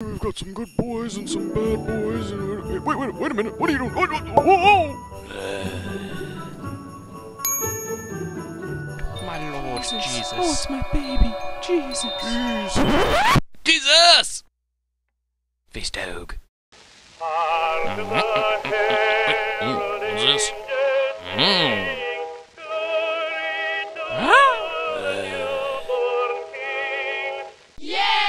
We've got some good boys and some bad boys. And wait, wait, wait a minute. What are you doing? Whoa! whoa. my Lord Jesus. Jesus. Oh, it's my baby. Jesus. Jesus. Jesus! Fistog. Mm-hmm. Mm-hmm. Mm-hmm. What's this? Mm. Huh? Yeah!